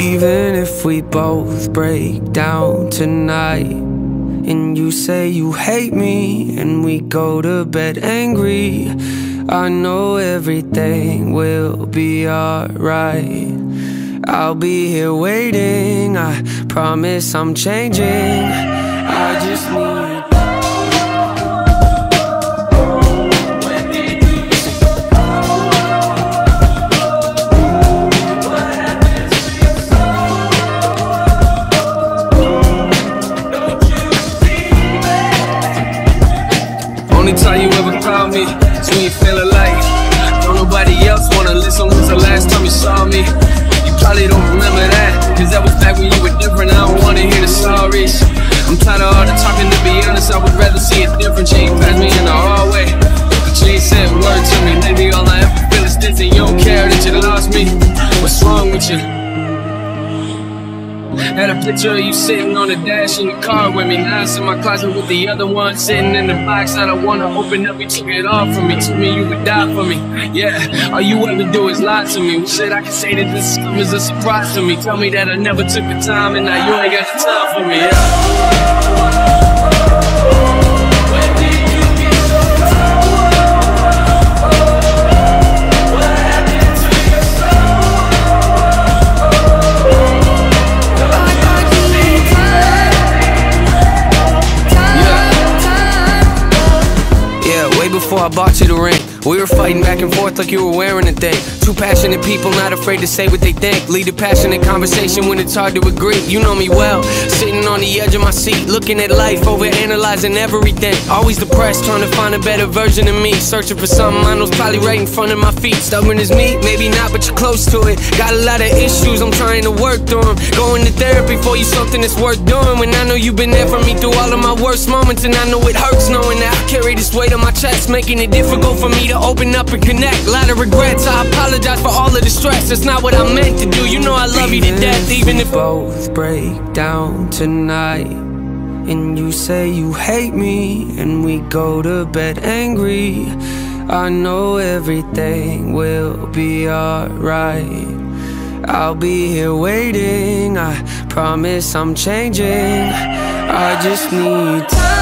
Even if we both break down tonight And you say you hate me And we go to bed angry I know everything will be alright. I'll be here waiting I promise I'm changing. I just need time you ever call me is when you feel like Don't nobody else wanna listen when's the last time you saw me. You probably don't remember that Cause that was back when you were different. I don't wanna hear the stories. I'm tired of all the talking to be honest I would rather see a different ain't passed me in the hallway. But you ain't said a word to me Lately all I ever feel is distant You don't care that you lost me. What's wrong with you? Had a picture of you sitting on the dash in the car with me. Now it's in my closet with the other one sitting in the box. I don't wanna open up, you took it off from me. Told me you would die for me. Yeah, all you ever do is lie to me. Shit, I can say that this is a surprise to me. Tell me that I never took the time and now you ain't got the time for me. Yeah. Before I bought you the ring. We were fighting back and forth like you were wearing a thing. Two passionate people, not afraid to say what they think. Lead a passionate conversation when it's hard to agree. You know me well, sitting on the edge of my seat, looking at life, over analyzing everything. Always depressed, trying to find a better version of me. Searching for something I know's probably right in front of my feet. Stubborn as me, maybe not, but you're close to it. Got a lot of issues, I'm trying to work through them. Going to therapy for you, something that's worth doing. When I know you've been there for me through all of my worst moments, and I know it hurts knowing that I carry this weight on my chest, making it difficult for me to open up and connect. Lot of regrets, I apologize for all of the stress. That's not what I meant to do. You know I love you to death, even if both break down tonight. And you say you hate me, and we go to bed angry. I know everything will be alright. I'll be here waiting. I promise I'm changing. I just need time.